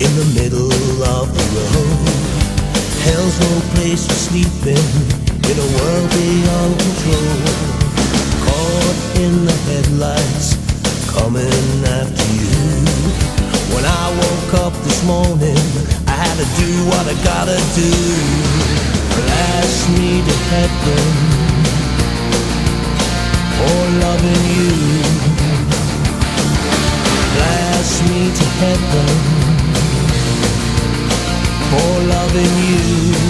in the middle of the road. Hell's no place to sleep in. in a world beyond control. Caught in the headlights, coming after you. When I woke up this morning, I had to do what I gotta do. Blast me to heaven for loving you. Blast me to heaven. loving you.